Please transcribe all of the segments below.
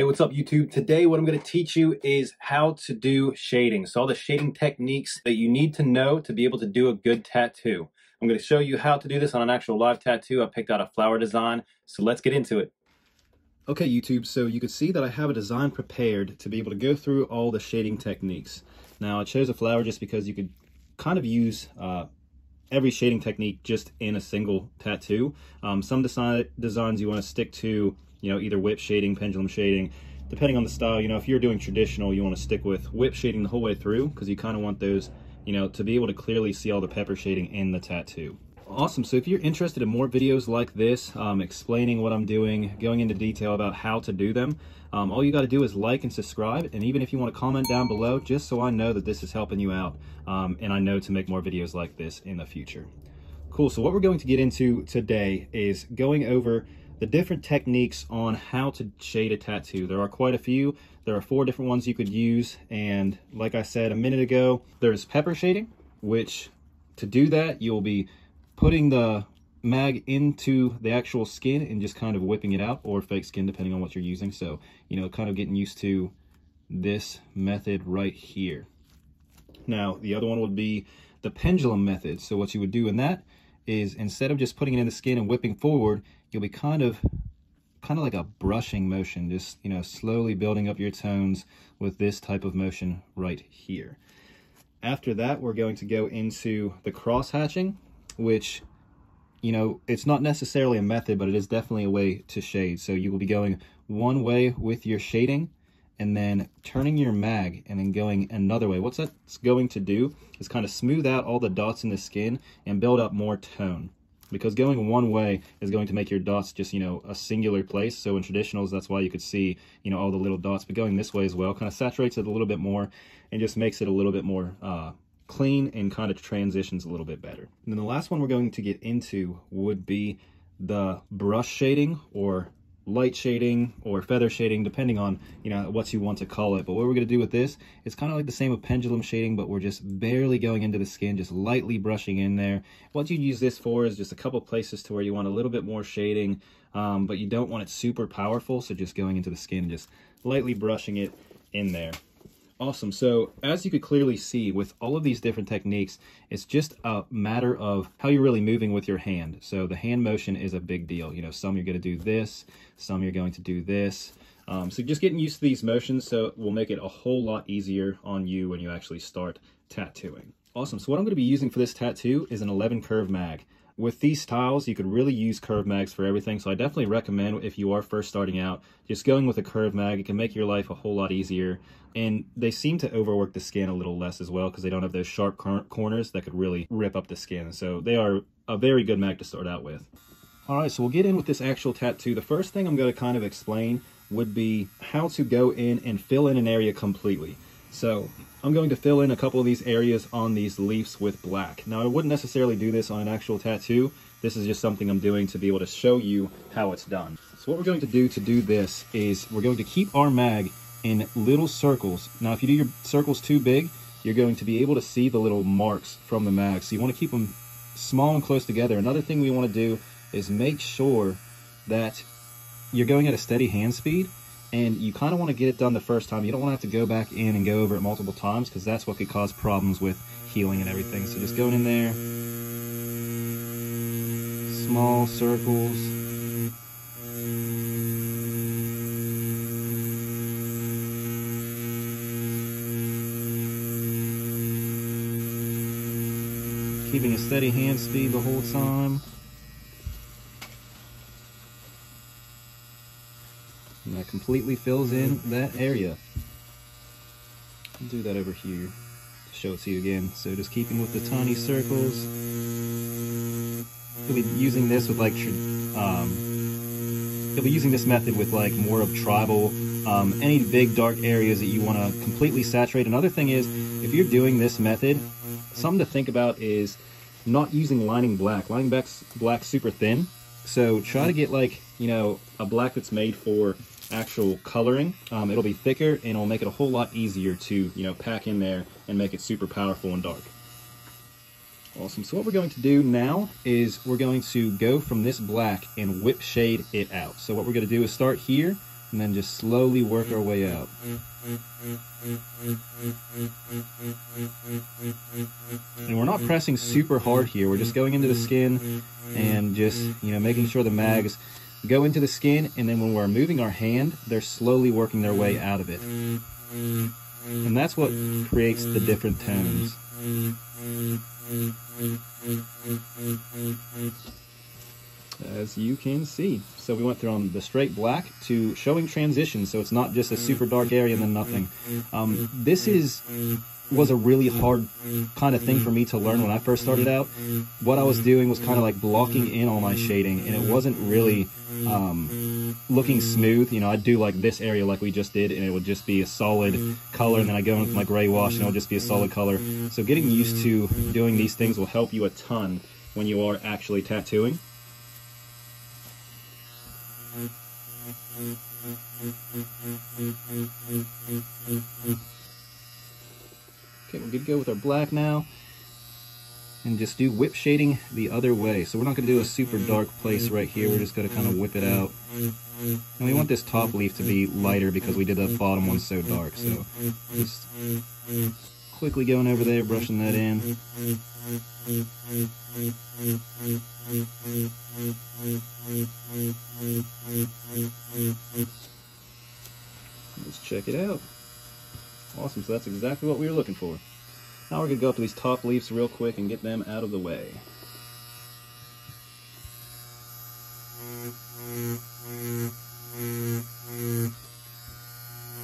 Hey, what's up YouTube? Today what I'm going to teach you is how to do shading. So all the shading techniques that you need to know to be able to do a good tattoo. I'm going to show you how to do this on an actual live tattoo. I picked out a flower design, so let's get into it. Okay YouTube, so you can see that I have a design prepared to be able to go through all the shading techniques. Now I chose a flower just because you could kind of use uh, every shading technique just in a single tattoo. Um, some design, designs you want to stick to, you know, either whip shading, pendulum shading, depending on the style. You know, if you're doing traditional, you want to stick with whip shading the whole way through because you kind of want those, you know, to be able to clearly see all the pepper shading in the tattoo. Awesome. So if you're interested in more videos like this, um, explaining what I'm doing, going into detail about how to do them, um, all you got to do is like and subscribe. And even if you want to comment down below, just so I know that this is helping you out um, and I know to make more videos like this in the future. Cool. So what we're going to get into today is going over the different techniques on how to shade a tattoo. There are quite a few. There are four different ones you could use. And like I said a minute ago, there's pepper shading, which to do that, you'll be putting the mag into the actual skin and just kind of whipping it out or fake skin depending on what you're using. So you know kind of getting used to this method right here. Now the other one would be the pendulum method. So what you would do in that is instead of just putting it in the skin and whipping forward you'll be kind of kind of like a brushing motion just you know slowly building up your tones with this type of motion right here. After that we're going to go into the cross hatching which, you know, it's not necessarily a method, but it is definitely a way to shade. So you will be going one way with your shading and then turning your mag and then going another way. What's that's going to do is kind of smooth out all the dots in the skin and build up more tone. Because going one way is going to make your dots just, you know, a singular place. So in traditionals, that's why you could see, you know, all the little dots. But going this way as well kind of saturates it a little bit more and just makes it a little bit more uh, clean and kind of transitions a little bit better. And then the last one we're going to get into would be the brush shading or light shading or feather shading depending on you know what you want to call it. But what we're going to do with this it's kind of like the same with pendulum shading but we're just barely going into the skin just lightly brushing in there. What you use this for is just a couple places to where you want a little bit more shading um, but you don't want it super powerful so just going into the skin and just lightly brushing it in there Awesome. So as you could clearly see with all of these different techniques, it's just a matter of how you're really moving with your hand. So the hand motion is a big deal. You know, some you're going to do this, some you're going to do this. Um, so just getting used to these motions so will make it a whole lot easier on you when you actually start tattooing. Awesome. So what I'm going to be using for this tattoo is an 11 curve mag with these styles, you could really use curve mags for everything. So I definitely recommend if you are first starting out, just going with a curve mag. It can make your life a whole lot easier. And they seem to overwork the skin a little less as well because they don't have those sharp cor corners that could really rip up the skin. So they are a very good mag to start out with. All right, so we'll get in with this actual tattoo. The first thing I'm going to kind of explain would be how to go in and fill in an area completely. So I'm going to fill in a couple of these areas on these leaves with black. Now I wouldn't necessarily do this on an actual tattoo. This is just something I'm doing to be able to show you how it's done. So what we're going to do to do this is we're going to keep our mag in little circles. Now if you do your circles too big, you're going to be able to see the little marks from the mag. So you want to keep them small and close together. Another thing we want to do is make sure that you're going at a steady hand speed and you kind of want to get it done the first time. You don't want to have to go back in and go over it multiple times because that's what could cause problems with healing and everything. So just going in there, small circles. Keeping a steady hand speed the whole time. And that completely fills in that area. I'll do that over here to show it to you again. So just keeping with the tiny circles. You'll be using this with like, um, you'll be using this method with like more of tribal, um, any big dark areas that you want to completely saturate. Another thing is, if you're doing this method, something to think about is not using lining black. Lining black's, black super thin, so try to get like, you know, a black that's made for actual coloring. Um, it'll be thicker and it'll make it a whole lot easier to, you know, pack in there and make it super powerful and dark. Awesome. So what we're going to do now is we're going to go from this black and whip shade it out. So what we're going to do is start here and then just slowly work our way out. And we're not pressing super hard here. We're just going into the skin and just, you know, making sure the mags go into the skin. And then when we're moving our hand, they're slowly working their way out of it. And that's what creates the different tones as you can see. So we went through from the straight black to showing transition, so it's not just a super dark area and then nothing. Um, this is was a really hard kind of thing for me to learn when I first started out. What I was doing was kind of like blocking in all my shading, and it wasn't really um, looking smooth. You know, I'd do like this area like we just did, and it would just be a solid color, and then I go in with my gray wash, and it'll just be a solid color. So getting used to doing these things will help you a ton when you are actually tattooing. Okay, we're good to go with our black now. And just do whip shading the other way. So we're not going to do a super dark place right here. We're just going to kind of whip it out. And we want this top leaf to be lighter because we did the bottom one so dark. So just quickly going over there, brushing that in. Let's check it out. Awesome, so that's exactly what we were looking for. Now we're going to go up to these top leaves real quick and get them out of the way.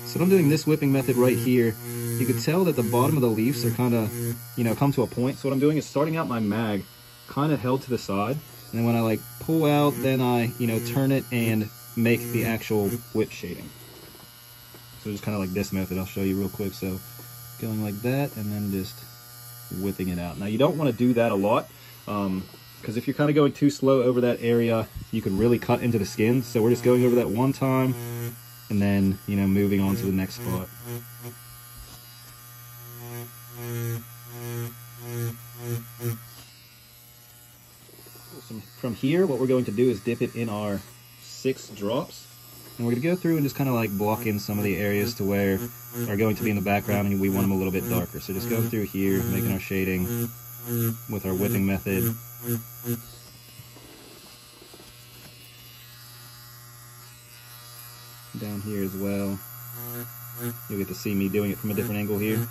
So I'm doing this whipping method right here. You can tell that the bottom of the leaves are kind of, you know, come to a point. So what I'm doing is starting out my mag kind of held to the side. And then when I like pull out, then I, you know, turn it and make the actual whip shading. So just kind of like this method, I'll show you real quick. So going like that and then just whipping it out. Now you don't want to do that a lot because um, if you're kind of going too slow over that area, you can really cut into the skin. So we're just going over that one time and then, you know, moving on to the next spot. From here, what we're going to do is dip it in our six drops and we're going to go through and just kind of like block in some of the areas to where are going to be in the background and we want them a little bit darker. So just go through here, making our shading with our whipping method. Down here as well. You'll get to see me doing it from a different angle here.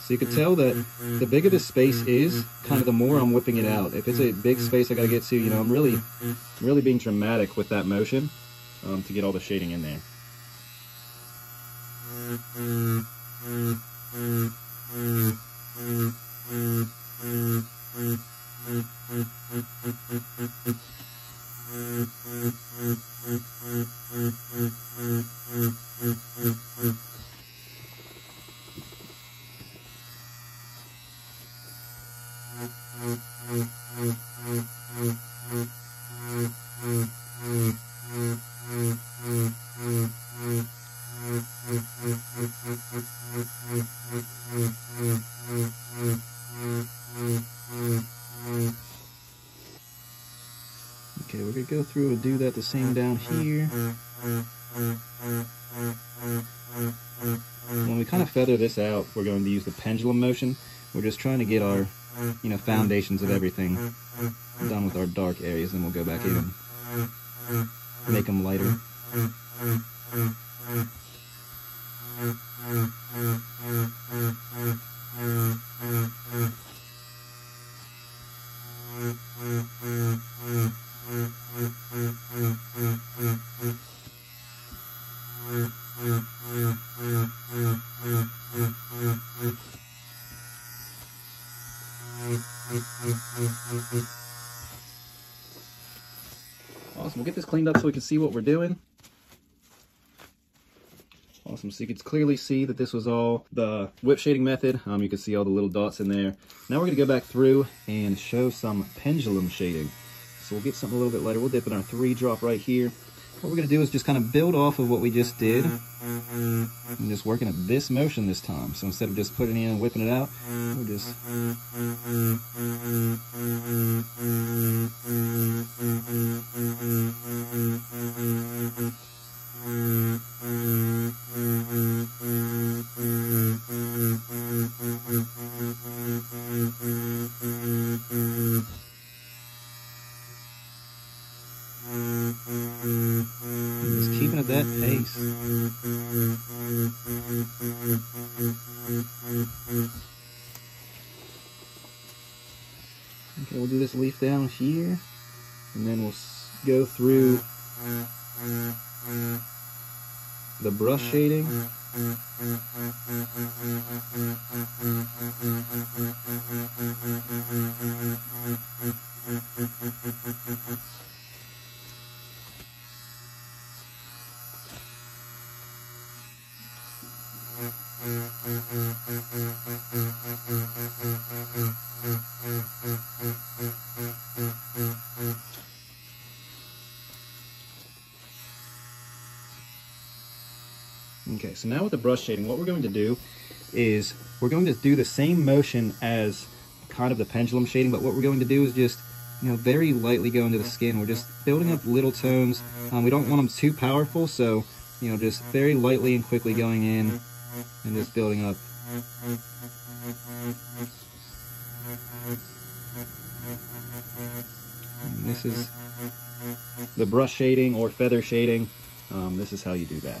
So you can tell that the bigger the space is, kind of the more I'm whipping it out. If it's a big space I gotta get to, you know, I'm really, really being dramatic with that motion um, to get all the shading in there. Through and do that the same down here. When we kind of feather this out, we're going to use the pendulum motion. We're just trying to get our, you know, foundations of everything done with our dark areas, and we'll go back in make them lighter. Awesome, we'll get this cleaned up so we can see what we're doing. Awesome, so you can clearly see that this was all the whip shading method. Um, you can see all the little dots in there. Now we're gonna go back through and show some pendulum shading. So we'll get something a little bit lighter. We'll dip in our three drop right here. What we're going to do is just kind of build off of what we just did. I'm just working at this motion this time. So instead of just putting it in and whipping it out, we're just... Just keeping at that pace. Okay, we'll do this leaf down here, and then we'll go through the brush shading. Okay, so now with the brush shading, what we're going to do is we're going to do the same motion as kind of the pendulum shading, but what we're going to do is just, you know, very lightly go into the skin. We're just building up little tones. Um, we don't want them too powerful, so, you know, just very lightly and quickly going in and just building up. And this is the brush shading or feather shading. Um, this is how you do that.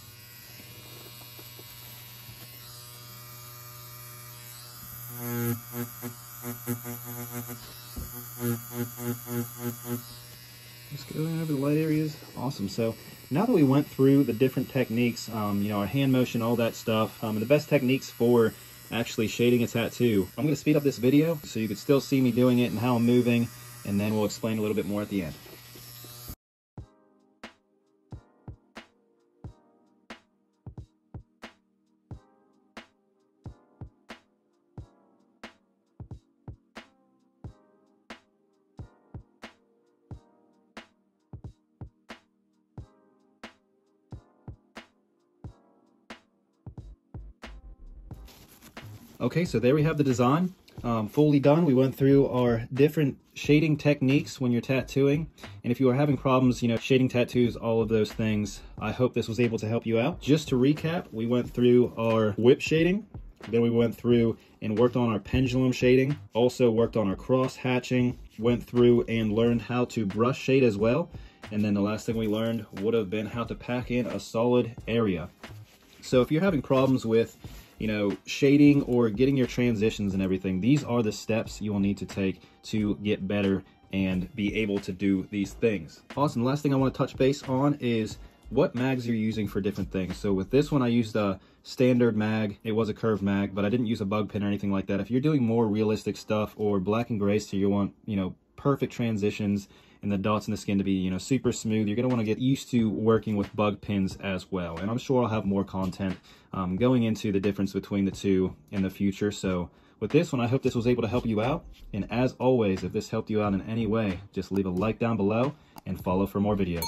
Just going over the light areas. Awesome. So now that we went through the different techniques, um, you know, our hand motion, all that stuff, um, and the best techniques for actually shading a tattoo, I'm going to speed up this video so you can still see me doing it and how I'm moving, and then we'll explain a little bit more at the end. Okay, so there we have the design. Um, fully done. We went through our different shading techniques when you're tattooing. And if you are having problems, you know, shading tattoos, all of those things, I hope this was able to help you out. Just to recap, we went through our whip shading. Then we went through and worked on our pendulum shading. Also worked on our cross hatching. Went through and learned how to brush shade as well. And then the last thing we learned would have been how to pack in a solid area. So if you're having problems with you know, shading or getting your transitions and everything, these are the steps you will need to take to get better and be able to do these things. Awesome, last thing I wanna touch base on is what mags you're using for different things. So with this one, I used a standard mag. It was a curved mag, but I didn't use a bug pin or anything like that. If you're doing more realistic stuff or black and gray, so you want, you know, perfect transitions and the dots in the skin to be, you know, super smooth. You're going to want to get used to working with bug pins as well. And I'm sure I'll have more content um, going into the difference between the two in the future. So with this one, I hope this was able to help you out. And as always, if this helped you out in any way, just leave a like down below and follow for more videos.